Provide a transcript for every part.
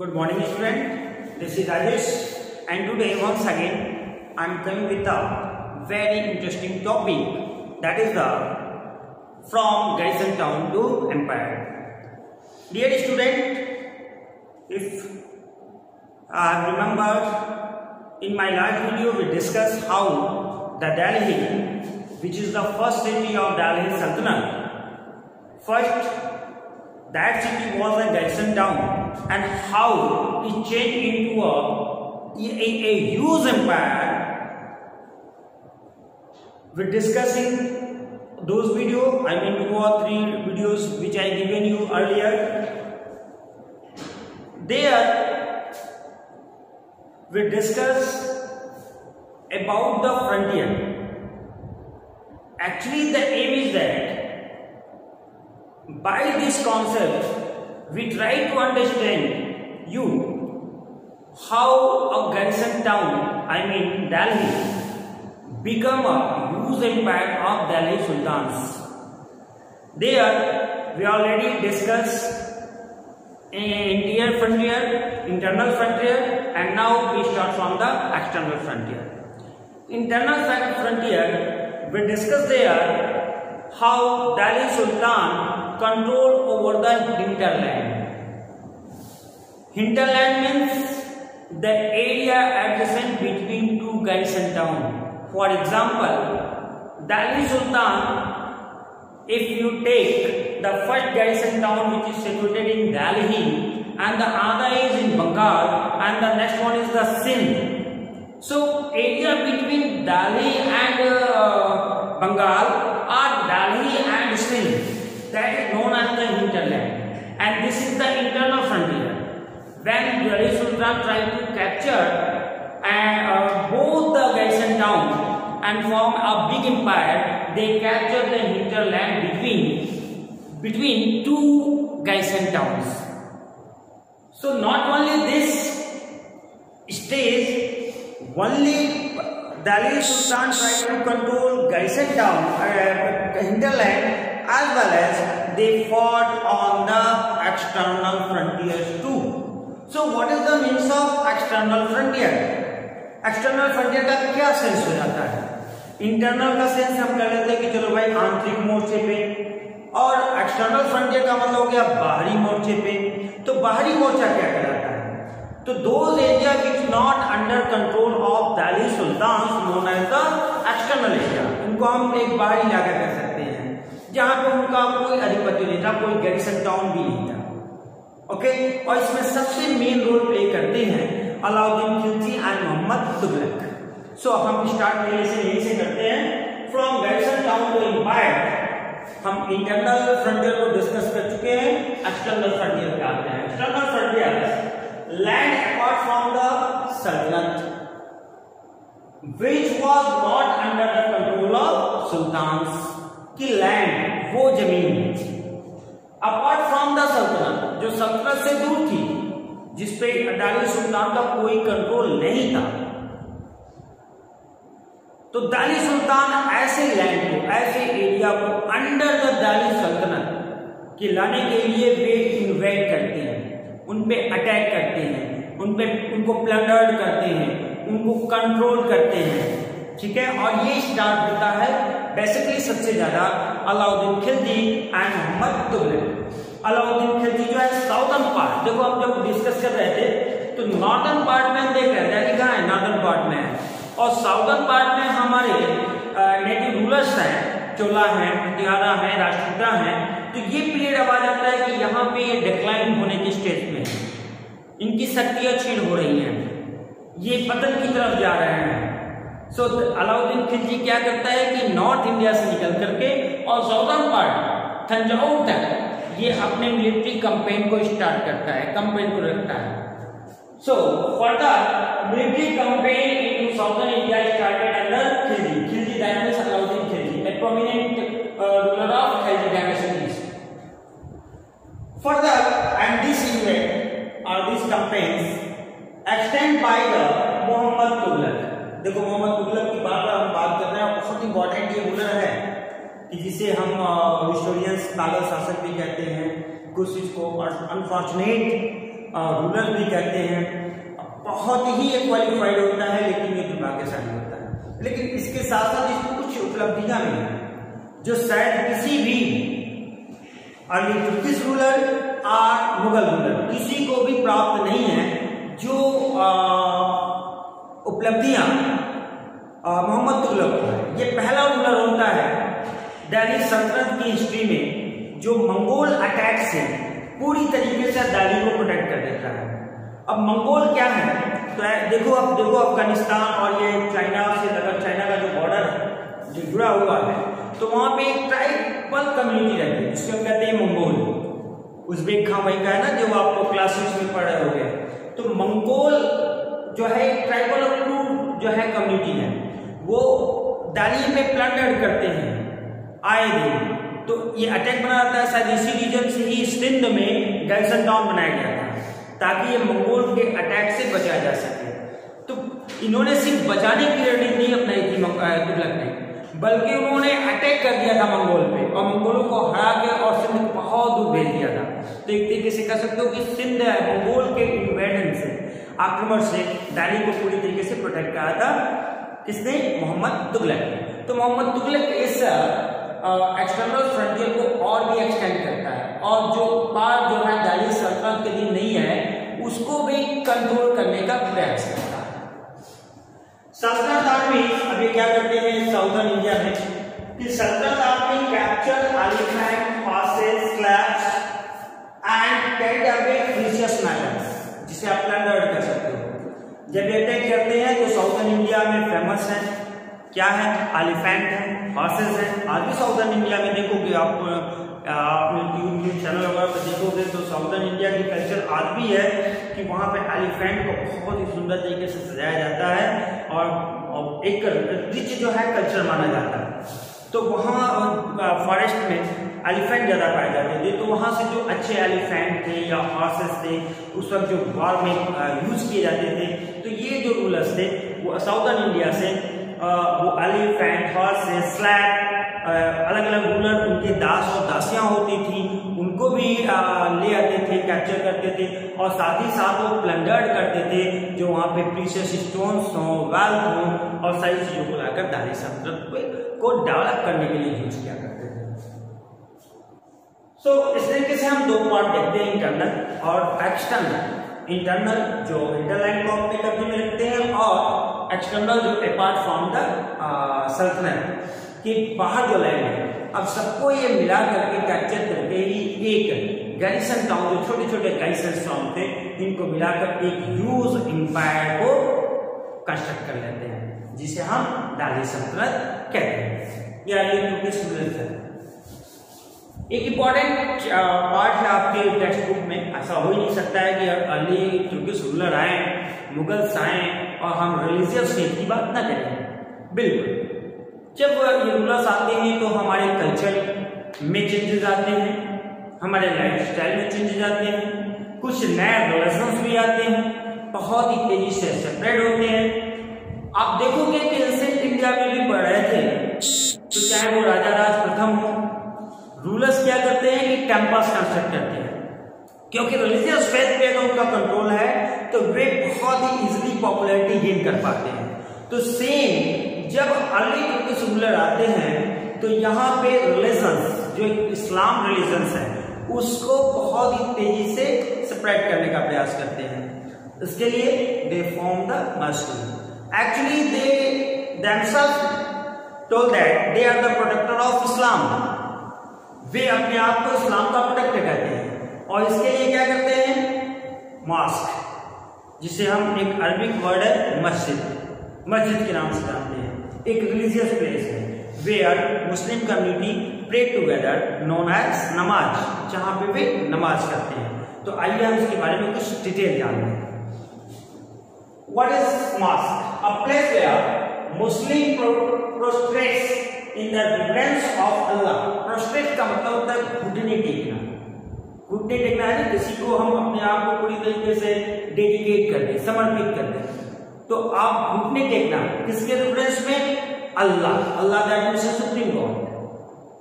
Good morning student. This is Rajesh and today once again I am coming with a very interesting topic that is the from Garrison town to empire. Dear student, if I remember in my last video we discussed how the Delhi which is the first city of Delhi Sultanate first that city was a Garrison town and how it changed into a, a, a huge empire. We're discussing those videos, I mean two or three videos which I given you earlier. There we discuss about the frontier. Actually the aim is that by this concept, we try to understand you how a garrison town, I mean Delhi, become a huge empire of Delhi Sultans. There, we already discussed interior frontier, internal frontier, and now we start from the external frontier. Internal frontier, we discussed there how Delhi Sultan control over the hinterland. Hinterland means the area adjacent between two garrison town. For example, Delhi Sultan, if you take the first garrison town which is situated in Delhi and the other is in Bengal and the next one is the Sindh. So area between Delhi and uh, Bengal are Delhi and Sindh that is known as the hinterland and this is the internal frontier. When Delhi Sultan tried to capture uh, both the garrison towns and form a big empire, they captured the hinterland between between two garrison towns. So not only this stage, only Delhi Sultan tried to control garrison town, uh, hinterland as well as they fought on the external frontiers too. So, what is the means of external frontier? External frontier का क्या sense हो जाता है internal का sense हम कह लेते हैं कि चलो भाई आंतरिक मोर्चे पे, और एक्सटर्नल फ्रंटियर का मतलब हो गया बाहरी मोर्चे पे तो बाहरी मोर्चा क्या कहलाता है तो those area which not under control of Delhi sultan known as the external area इनको हम एक बाहरी इलाका कह सकते हैं जहाँ पे उनका कोई अधिपत्य नहीं था, कोई गैरिसन टाउन भी नहीं था। ओके और इसमें सबसे मेन रोल प्ले करते हैं अलाउद्दीन खिलजी एंड मोहम्मद तुगलक। सो हम स्टार्ट से यहीं से करते हैं। From garrison town to empire हम इंटरनल फ्रंटियर को डिस्कस कर चुके हैं। एक्सटर्नल फ्रंटियर पे आते हैं। External frontier land apart from the sultanate which was not under the control of sultans कि लैंड वो ज़मीन अपार्ट फ्रॉम द सल्तनत, जो सल्तनत से दूर थी जिसपे अडाली सुल्तान का कोई कंट्रोल नहीं था तो दाली सुल्तान ऐसे लैंड को, ऐसे एरिया को अंडर द दाली सल्तनत के लाने के लिए वे इन्वेट करते हैं उन पे अटैक करते हैं उन पे उनको प्लंडर्ड करते हैं, उनको कंट्रोल करते हैं। ठीक है? और ये स्टार्ट होता है बेसिकली सबसे ज़्यादा अलाउद्दीन खिलजी एंड मोहम्मद अलाउद्दीन खिलजी जो है साउदर्न पार्ट देखो हम जब डिस्कस कर रहे थे तो नॉर्दर्न पार्ट में हम देख रहे थे कि कहा है? नॉर्दर्न पार्ट में है। और साउदर्न पार्ट में हमारे नेटिव रूलर्स हैं, चोला है प्रतिहारा है राष्ट्रकूटा है तो ये पीरियड अब आ जाता है कि यहाँ पे ये डिक्लाइन होने के स्टेज में इनकी शक्तियाँ छीन हो रही हैं। ये पतन की तरफ़ जा रहे हैं। सो so, अलाउद्दीन खिलजी क्या करता है कि नॉर्थ इंडिया से निकल करके और साउदर्न पार्ट थंजावुर तक ये अपने मिलिट्री कंपेन को स्टार्ट करता है कंपेन को रखता है। So further military campaign in southern India started under Khilji Khilji means Alauddin Khilji ruler of Khalji dynasty further and this event or these campaigns extend by the Muhammad Tughlaq देखो, मोहम्मद तुगलक की बात हम बात कर रहे हैं बहुत इंपॉर्टेंट ये रूलर है कि जिसे हम हिस्टोरियंस पागल शासक भी कहते हैं, कुछ इसको अनफॉर्चुनेट रूलर भी कहते हैं। बहुत ही क्वालिफाइड होता है, लेकिन ये दुर्भाग्यशाली होता है। लेकिन इसके साथ साथ इसमें कुछ उपलब्धियाँ भी हैं, जो शायद किसी भी अर्ली ब्रिटिश रूलर और मुगल रूलर किसी को भी प्राप्त नहीं है, जो उपलब्धियाँ। मोहम्मद तुगलक। ये पहला रूलर होता है दिल्ली सल्तनत की हिस्ट्री में, जो मंगोल अटैक से पूरी तरीके से दिल्ली को प्रोटेक्ट कर देता है। अब मंगोल क्या है? तो देखो अब देखो अफ़गानिस्तान और ये चाइना से लगा चाइना का जो बॉर्डर है, जो जुड़ा हुआ है तो वहाँ पे एक ट्राइबल कम्युनिटी रहती है, जिसको हम कहते हैं मंगोल। उज्बेक खां भाई का है ना, जो आपको क्लास सिक्स में पढ़ रहे हो तो मंगोल जो है एक ट्राइबल जो है कम्युनिटी है, वो दाली में प्लंडर करते हैं आए दिन। तो ये अटैक बना रहता है, शायद इसी रीजन से ही सिंध में गैसन टाउन बनाया गया था, ताकि ये मंगोल के अटैक से बचा जा सके। तो इन्होंने सिर्फ़ बचाने की रणनीति नहीं अपनाई थी तुगलक ने, बल्कि उन्होंने अटैक कर दिया था मंगोल पे, और मंगोलों को हरा के और सिंध बहुत दूर भेज दिया था। तो एक तरीके से कह सकते हो कि सिंध है, मंगोल के इन्वेडन से आक्रमण से दिल्ली को पूरी तरीके से प्रोटेक्ट करा था। किसने मोहम्मद तुगलक तो मोहम्मद तुगलक इस एक्सटर्नल फ्रंटियर को और भी एक्सटेंड करता है। और जो पार जो है दिल्ली सल्तनत के लिए नहीं है, उसको भी कंट्रोल करने का प्रयास करता है। सल्तनत आर्मी अभी क्या करते हैं? साउदर्न इंडिया में। कि sultanate army capture elephant passes slabs and carried away precious metals जिसे आप प्लंडर कर सकते हो जब ये अटैक करते हैं तो साउथर्न इंडिया में फ़ेमस है। क्या है? एलिफेंट है हॉर्सेस है। आज भी साउथर्न इंडिया में देखोगे आप आपने यूट्यूब चैनल वगैरह पर देखोगे तो साउथर्न इंडिया की कल्चर आज भी है कि वहाँ पे एलिफेंट को बहुत ही सुंदर तरीके से सजाया जाता है और एक रिच जो है कल्चर माना जाता है। तो वहाँ फॉरेस्ट में एलिफेंट ज़्यादा पाए जाते थे तो वहाँ से जो अच्छे एलिफेंट थे या हॉर्सेस थे, उस वक्त जो वॉर में यूज़ किए जाते थे तो ये जो रूलर्स थे, वो साउदर्न इंडिया से वो एलिफेंट, हॉर्सेस, स्लैब अलग अलग रूलर, उनके दास और दासियाँ होती थी, उनको भी ले आते थे, कैप्चर करते थे, और साथ ही साथ वो प्लंडर्ड करते थे, जो वहाँ पे प्रीशियस स्टोन्स हों वेल्थ हों, और सारी चीज़ों को लाकर दारी सल्तनत को डेवलप करने के लिए यूज़ किया करते सो so, इस तरीके से हम दो पार्ट देखते हैं इंटरनल और एक्सटर्नल इंटरनल जो इंटरलैंड को अपने कब्जे में रखते हैं और एक्सटर्नल जो अपार्ट फ्रॉम द सल्तनत कि बाहर जो लाइन है अब सबको ये मिला करके कैप्चर करके ही एक गैरिसन टाउन जो छोटे छोटे गैरिसन टाउन थे इनको मिलाकर एक ह्यूज इंपायर को कंस्ट्रक्ट कर लेते हैं जिसे हम दाली सल्तनत कहते हैं। या ये है। एक इंपॉर्टेंट पार्ट है आपके टेक्स्ट बुक में। ऐसा हो ही नहीं सकता है कि अर्ली तुर्किश रूलर आए मुगल्स आए और हम रिलीजियस फेथ की बात ना करें। बिल्कुल। जब ये रूलर्स आते हैं तो हमारे कल्चर में चेंजेस आते हैं, हमारे लाइफ स्टाइल में चेंजेस आते हैं, कुछ नए रिलेशन भी आते हैं, बहुत ही तेज़ी से सेपरेट होते हैं। आप देखोगे कि एंसेंट इंडिया में भी पढ़ रहे थे तो चाहे वो राजा राज प्रथम हो रूलर्स क्या करते हैं कि कैंपस कंस्ट्रक्ट करते हैं। क्योंकि रिलीजियस फेथ पे अगर उनका कंट्रोल है तो वे बहुत ही इजिली पॉपुलैरिटी गेन कर पाते हैं। तो सेम जब अर्ली ब्रिटिश रूलर आते हैं तो यहाँ पे रिलीजन जो इस्लाम रिलीजन है, उसको बहुत ही तेज़ी से स्प्रेड करने का प्रयास करते हैं। इसके लिए they form the Muslim actually they themselves told that they are the protector. वे अपने आप को इस्लाम का प्रोडक्ट कहते हैं। और इसके लिए क्या करते हैं? मास्क जिसे हम एक अरबिक वर्ड है, मस्जिद। मस्जिद के नाम से जानते हैं। एक रिलीजियस प्लेस है where Muslim community pray together known as namaz जहाँ पे वे नमाज़ करते हैं। तो आइए हम इसके बारे में कुछ डिटेल जानते हैं What is mosque? A place where Muslim prostrates in the reverence of Allah. Prostrate का मतलब होता है घुटने टेकना घुटने टेकना है, किसी को हम अपने आप को पूरी तरीके से डेडिकेट कर दें, समर्पित कर दें। तो आप घुटने टेकना किसके रेफरेंस में? Allah. Allah supreme God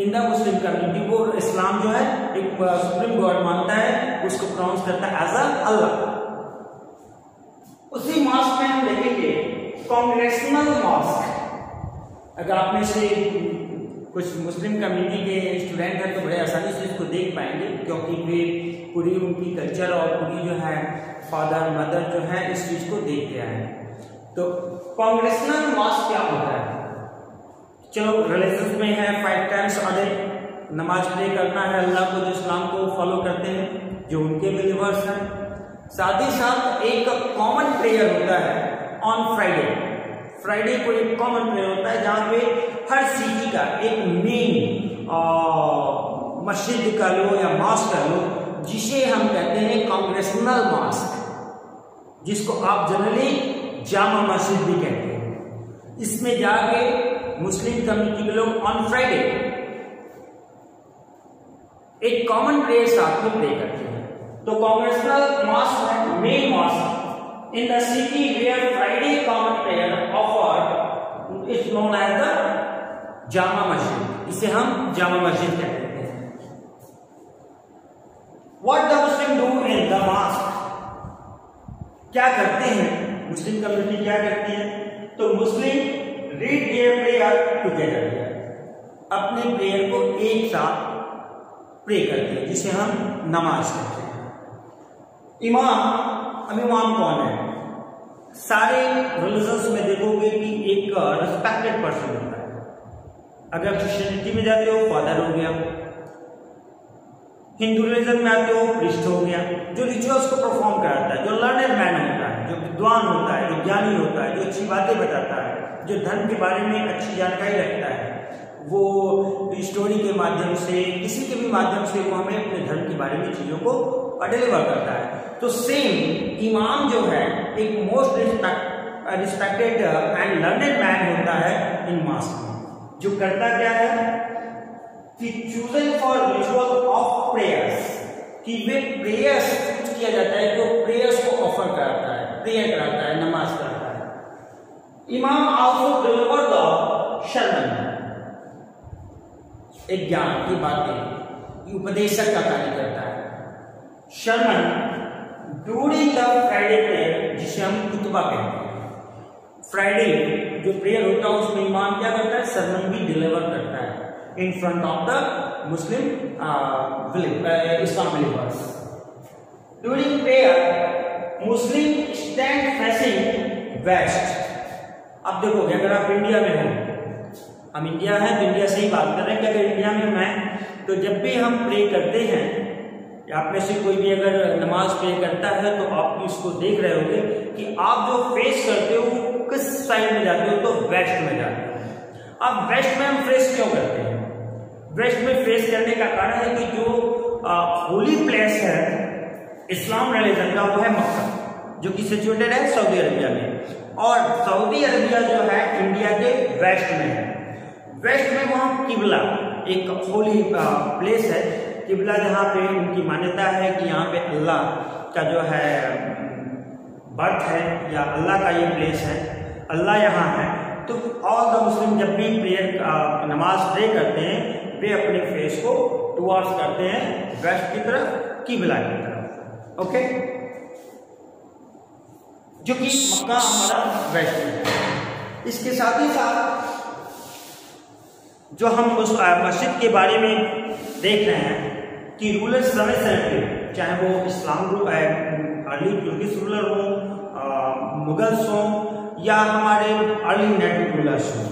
in the Muslim community वो इस्लाम जो है, एक सुप्रीम गॉड मानता है, उसको प्रोनाउंस करता है एज अ अल्लाह उसी मास्क में हम देखेंगे कांग्रेसनल मास्क अगर आप में से कुछ मुस्लिम कम्युनिटी के स्टूडेंट हैं तो बड़े आसानी से इसको देख पाएँगे, क्योंकि वे पूरी उनकी कल्चर और पूरी जो है फादर मदर जो है, इस चीज़ को देख के आए तो कांग्रेसनल मास्क क्या होता है? चलो रिलीजन में है फाइव टाइम्स अडे नमाज़ प्रे करना है, अल्लाह को जो इस्लाम को फॉलो करते हैं, जो उनके बिलीवर्स हैं। साथ ही साथ एक कॉमन प्रेयर होता है ऑन फ्राइडे फ्राइडे को एक कॉमन प्रेयर होता है जहाँ पे हर सिटी का एक मेन मस्जिद का लो या मास्क का लो, जिसे हम कहते हैं कांग्रेसनल मास्क जिसको आप जनरली जामा मस्जिद भी कहते हैं। इसमें जाके मुस्लिम कम्युनिटी के लोग ऑन फ्राइडे एक कॉमन प्रेयर साथ में प्रे करते हैं। तो कांग्रेसनल मास्क है main mosque in the city where Friday common prayer offered. Is known as the Jama Masjid इसे हम जामा मस्जिद कहते हैं। What the Muslim do in the mosque क्या करते हैं? मुस्लिम कम्युनिटी क्या करती है? तो Muslim read their prayer together अपने प्रेयर को एक साथ प्रे करते हैं, जिसे हम नमाज़ कहते हैं। इमाम अब इमाम कौन है? सारे रिलीजन्स में देखोगे कि एक रिस्पेक्टेड पर्सन होता है। अगर क्रिश्चियनिटी में जाते हो फादर हो गया। हिंदू रिलीजन में आते हो प्रिस्ट हो गया। जो रिचुअल्स को परफॉर्म कराता है, जो लर्नर मैन होता है, जो विद्वान होता है, जो ज्ञानी होता है, जो अच्छी बातें बताता है, जो धर्म के बारे में अच्छी जानकारी रखता है, वो स्टोरी के माध्यम से, किसी के भी माध्यम से वो हमें अपने धर्म के बारे में चीज़ों को डिलीवर करता है। तो सेम इमाम जो है, एक most respected and learned man होता है इन मास में जो करता क्या है? कि choosing for ritual of prayers कि वे प्रेयर्स चूज़ किया जाता है, जो प्रेयर्स को ऑफ़र कराता है प्रेयर कराता है, नमाज़ कराता है। इमाम आल्सो डिलीवर द शर्मन एक ज्ञान की बातें उपदेशक का कार्य करता है। Sermon during the Friday prayer, जिसे हम कुतबा कहते हैं। फ्राइडे, जो प्रेयर होता है, उसमें इमाम क्या करता है? सरमन भी डिलीवर करता है। In front of the Muslim Islam believers during prayer Muslim stand facing west अब देखोगे अगर आप इंडिया में हो, हम इंडिया है तो इंडिया से ही बात कर रहे हैं, कि अगर इंडिया में मैं तो जब भी हम प्रे करते हैं आप में से कोई भी अगर नमाज़ पे करता है तो आप इसको देख रहे होंगे कि आप जो फेस करते हो किस साइड में जाते हो तो वेस्ट में जाते हो। अब वेस्ट में हम फेस क्यों करते हैं? वेस्ट में फेस करने का कारण है कि जो होली प्लेस है, इस्लाम रिलीजन का, वो है मक्का, जो कि सिचुएटेड है सऊदी अरबिया में। और सऊदी अरबिया जो है इंडिया के वेस्ट में है। वेस्ट में वहाँ किबला, एक होली प्लेस है किबला जहाँ पे उनकी मान्यता है कि यहाँ पे अल्लाह का जो है, बर्थ है या अल्लाह का ये प्लेस है, अल्लाह यहाँ है तो ऑल द मुस्लिम जब भी प्रेयर नमाज़ प्रे करते हैं, वे अपने फेस को टुवार्ड्स करते हैं वेस्ट की तरफ़, किबला की तरफ़ ओके जो कि मक्का, हमारा वेस्ट है। इसके साथ ही साथ, जो हम उस मस्जिद के बारे में देख रहे हैं कि रूलर समय समय चाहे वो इस्लाम अर्ली तुर्किश रूलर हो मुगल्स हो, या हमारे अर्ली नेटिव रूलर्स हो।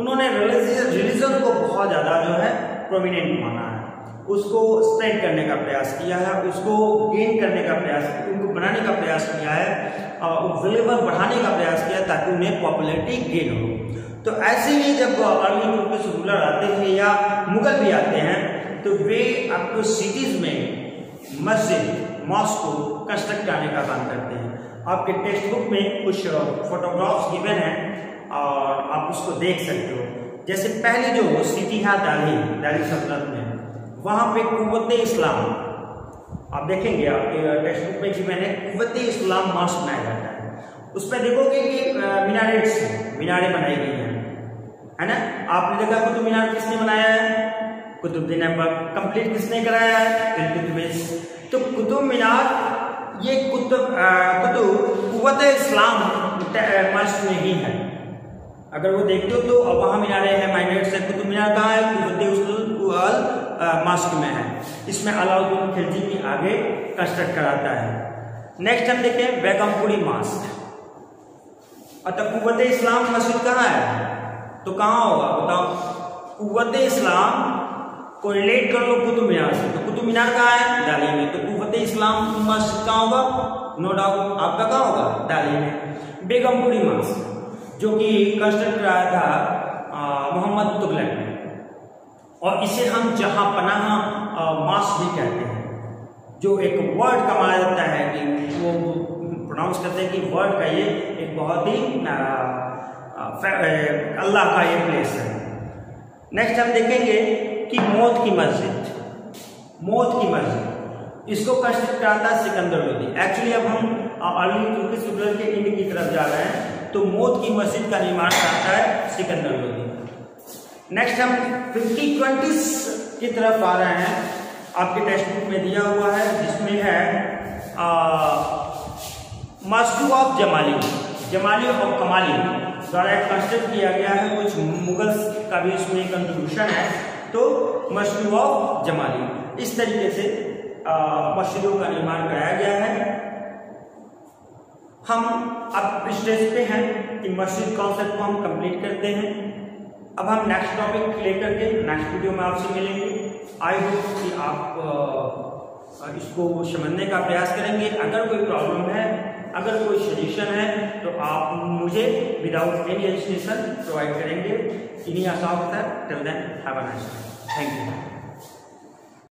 उन्होंने रिलीजन को बहुत ज़्यादा जो है प्रोमिनेंट माना है। उसको स्प्रेड करने का प्रयास किया है, उसको गेन करने का प्रयास, उनको बनाने का प्रयास किया है अवेलेबल बढ़ाने का प्रयास किया ताकि उन्हें पॉपुलरिटी गेन हो। तो ऐसे ही जब अर्ली तुर्किश रूलर आते हैं या मुगल भी आते हैं तो वे आपको सिटीज़ में मस्जिद मॉस्क को कंस्ट्रक्ट करने का काम करते हैं। आपके टेक्स्ट बुक में कुछ फोटोग्राफ्स गिवन हैं और आप उसको देख सकते हो। जैसे पहले जो सिटी है दिल्ली दिल्ली सल्तनत में, वहाँ पे कुत इस्लाम। आप देखेंगे आपके टेक्स्ट बुक में गिवन है कुत इस्लाम मॉस्क बनाया जाता है। उस पर देखोगे कि मीनारेट्स मीनारे बनाई गई हैं। है ना? आपने देखा कुतुब मीनार किसने बनाया है? कुतुबुद्दीन ऐबक कंप्लीट किसने कराया है? इल्तुतमिश तो कुतुब मीनार, ये कुतुब कुतुब कुत इस्लाम मस्जिद में ही अगर वो देखते हो तो वहाँ मीनारे हैं माइनेट से कुतुब मीनार कहाँ है? कुतुब मास्क में है। इसमें अलाउद्दीन खिलजी भी आगे कंस्ट्रक्ट कराता है। नेक्स्ट हम देखें, बेगमपुरी मास्क अतः कुत इस्लाम मस्जिद कहाँ है? तो कहाँ होगा? बताओ। कुत इस्लाम को रिलेट कर लो कुतुब मीनार से। तो कुतुब मीनार कहाँ है? दिल्ली में। तो कुत इस्लाम मस्जिद कहाँ होगा? नो डाउट आपका कहाँ होगा? दिल्ली में। बेगमपुरी मास्क जो कि कंस्ट्रक्ट कराया था मोहम्मद तुगलक ने। और इसे हम जहाँ पनाह मास भी कहते हैं, जो एक वर्ड का माना जाता है कि वो प्रोनाउंस करते हैं कि वर्ड का ये एक बहुत ही अल्लाह का ये प्लेस है। नेक्स्ट हम देखेंगे कि मौत की मस्जिद। मौत की मस्जिद। इसको कंस्ट्रक्ट कराता सिकंदर लोधी एक्चुअली अब हम अर्ली तुर्की के इंड की तरफ़ जा रहे हैं तो मौत की मस्जिद का निर्माण करता है सिकंदर लोधी नेक्स्ट हम फिफ्टी ट्वेंटी की तरफ़ आ रहे हैं। आपके टेक्स्ट बुक में दिया हुआ है, जिसमें है मस्टू ऑफ़ जमाली। जमाली और कमाली। द्वारा कंस्ट्रक्ट किया गया है, कुछ मुगल्स का भी इसमें कंट्रीब्यूशन है। तो मस्टू ऑफ़ जमाली इस तरीके से मस्जिदों का निर्माण कराया गया है। हम अब स्टेज पे हैं कि मस्जिद कॉन्सेप्ट को हम कंप्लीट करते हैं। अब हम नेक्स्ट टॉपिक लेकर के नेक्स्ट वीडियो में आपसे मिलेंगे। आई होप कि आप इसको समझने का प्रयास करेंगे। अगर कोई प्रॉब्लम है अगर कोई सजेशन है तो आप मुझे विदाउट एनी एजुकेशन प्रोवाइड करेंगे। इन्हीं आशा होता है till then have a nice thank you